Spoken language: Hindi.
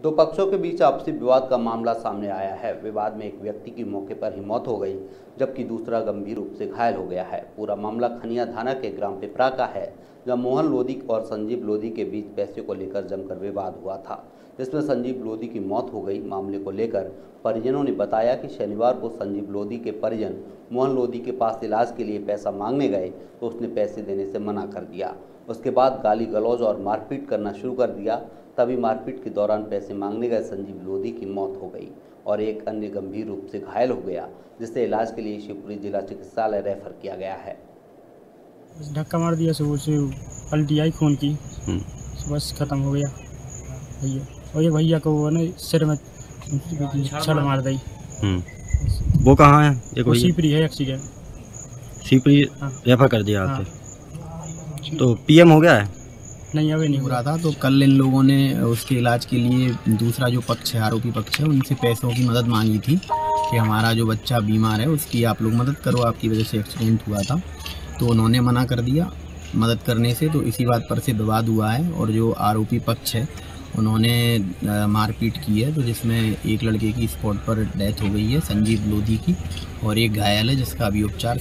दो पक्षों के बीच आपसी विवाद का मामला सामने आया है। विवाद में एक व्यक्ति की मौके पर ही मौत हो गई, जबकि दूसरा गंभीर रूप से घायल हो गया है। पूरा मामला खनिया थाना के ग्राम पिपरा का है। जब मोहन लोधी और संजीव लोधी के बीच पैसे को लेकर जमकर विवाद हुआ था, जिसमें संजीव लोधी की मौत हो गई। मामले को लेकर परिजनों ने बताया कि शनिवार को संजीव लोधी के परिजन मोहन लोधी के पास इलाज के लिए पैसा मांगने गए तो उसने पैसे देने से मना कर दिया। उसके बाद गाली गलौज और मारपीट करना शुरू कर दिया। तभी मारपीट के दौरान पैसे मांगने गए, संजीव लोधी की मौत हो गई और एक अन्य गंभीर रूप से घायल हो गया, जिसे इलाज के लिए शिवपुरी जिला चिकित्सालय रेफर किया गया है। धक्का मार दिया सुबह से पलटी आई खून की। बस खत्म हो गया। भैया और ये भैया को वो ना सिर में छड़ मार दी हम्म। वो कहाँ है? एक वो सीपरी है एक्सीडेंट सीपी हाँ। रेफर कर दिया हाँ। आपने तो पीएम हो गया है? नहीं अभी नहीं हो रहा था तो कल इन लोगों ने उसके इलाज के लिए दूसरा जो पक्ष है आरोपी पक्ष है उनसे पैसों की मदद मांगी थी कि हमारा जो बच्चा बीमार है उसकी आप लोग मदद करो आपकी वजह से एक्सीडेंट हुआ था। तो उन्होंने मना कर दिया मदद करने से। तो इसी बात पर से विवाद हुआ है और जो आरोपी पक्ष है, उन्होंने मारपीट की है तो जिसमें एक लड़के की स्पॉट पर डेथ हो गई है, संजीव लोधी की, और एक घायल है जिसका अभी उपचार